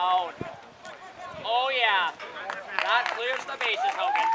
Down. Oh, yeah. That clears the bases, Hogan.